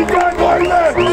Ikan Warlord!